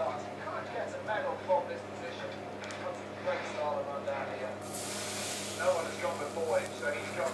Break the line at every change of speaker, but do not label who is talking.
shots. He can't get a medal from this position. Great style around down here.
No one has gone before him, so he's got